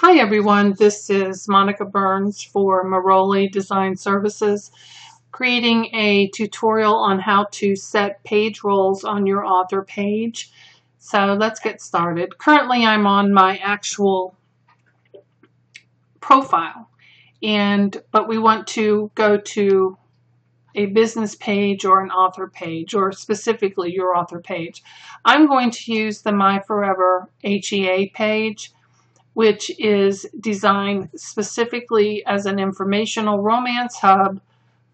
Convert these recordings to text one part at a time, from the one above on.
Hi everyone, this is Monica Burns for Maroli Design Services, creating a tutorial on how to set page roles on your author page. So let's get started. Currently I'm on my actual profile, and but we want to go to a business page or an author page, or specifically your author page. I'm going to use the My Forever HEA page which is designed specifically as an informational romance hub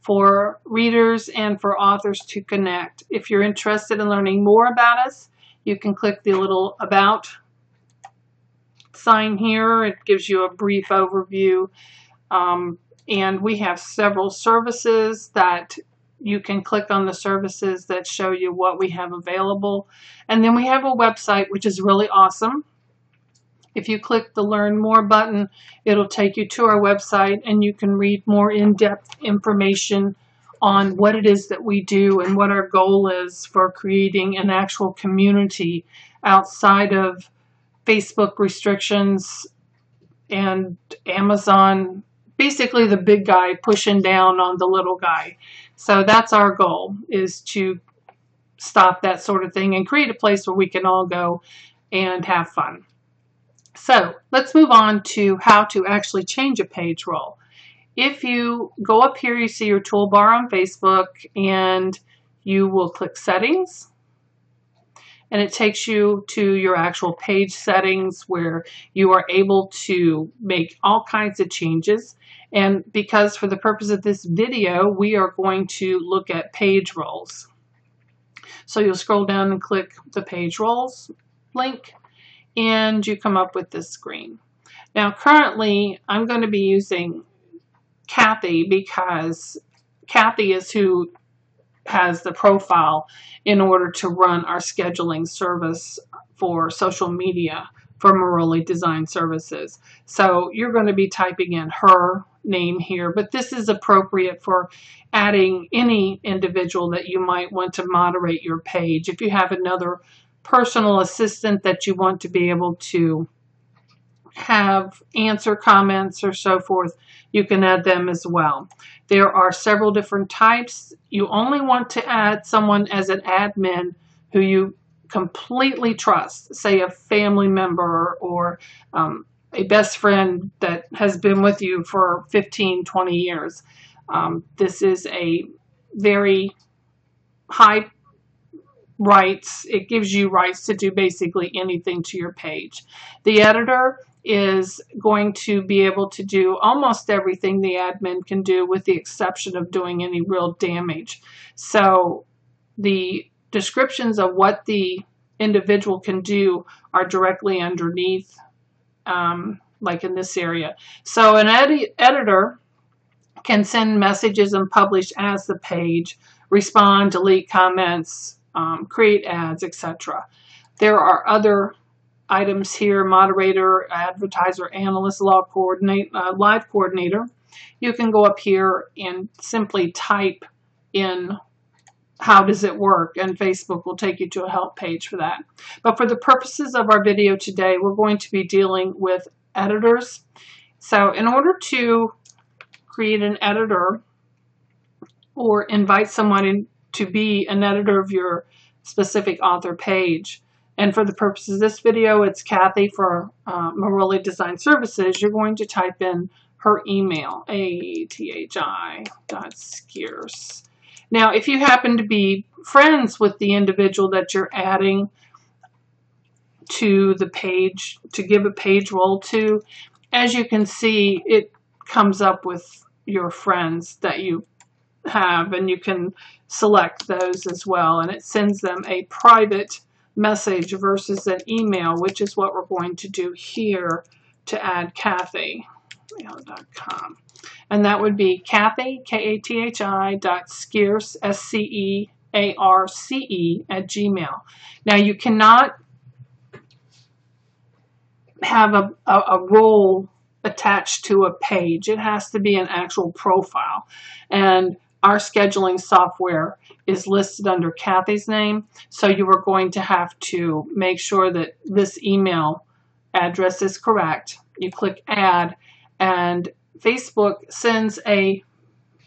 for readers and for authors to connect. If you're interested in learning more about us, you can click the little About sign here. It gives you a brief overview. Um, and we have several services that you can click on the services that show you what we have available. And then we have a website, which is really awesome. If you click the Learn More button, it'll take you to our website and you can read more in-depth information on what it is that we do and what our goal is for creating an actual community outside of Facebook restrictions and Amazon, basically the big guy pushing down on the little guy. So that's our goal, is to stop that sort of thing and create a place where we can all go and have fun. So let's move on to how to actually change a page role. If you go up here, you see your toolbar on Facebook and you will click settings and it takes you to your actual page settings where you are able to make all kinds of changes. And because for the purpose of this video, we are going to look at page roles. So you'll scroll down and click the page roles link and you come up with this screen. Now currently I'm going to be using Kathy because Kathy is who has the profile in order to run our scheduling service for social media for Maroli Design Services. So you're going to be typing in her name here, but this is appropriate for adding any individual that you might want to moderate your page. If you have another personal assistant that you want to be able to have answer comments or so forth, you can add them as well. There are several different types. You only want to add someone as an admin who you completely trust, say a family member or um, a best friend that has been with you for 15, 20 years. Um, this is a very high rights. It gives you rights to do basically anything to your page. The editor is going to be able to do almost everything the admin can do with the exception of doing any real damage. So the descriptions of what the individual can do are directly underneath um, like in this area. So an edi editor can send messages and publish as the page, respond, delete comments, um, create ads, etc. There are other items here, moderator, advertiser, analyst, log coordinate, uh, live coordinator. You can go up here and simply type in how does it work and Facebook will take you to a help page for that. But for the purposes of our video today, we're going to be dealing with editors. So in order to create an editor or invite someone in, to be an editor of your specific author page. And for the purposes of this video, it's Kathy for uh, Maroli Design Services. You're going to type in her email, A-T-H-I dot Scearce. Now, if you happen to be friends with the individual that you're adding to the page, to give a page role to, as you can see, it comes up with your friends that you have, and you can select those as well. And it sends them a private message versus an email, which is what we're going to do here to add Kathy. Mail.com. And that would be Kathy, K-A-T-H-I dot Scearce, S-C-E-A-R-C-E at Gmail. Now you cannot have a, a, a role attached to a page. It has to be an actual profile. And our scheduling software is listed under Kathy's name, so you are going to have to make sure that this email address is correct you click add and Facebook sends a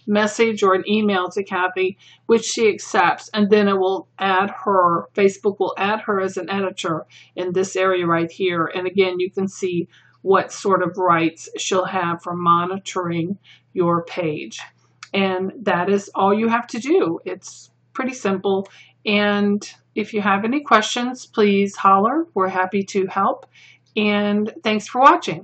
message or an email to Kathy, which she accepts, and then it will add her, Facebook will add her as an editor in this area right here. And again, you can see what sort of rights she'll have for monitoring your page. And that is all you have to do. It's pretty simple. And if you have any questions, please holler. We're happy to help. And thanks for watching.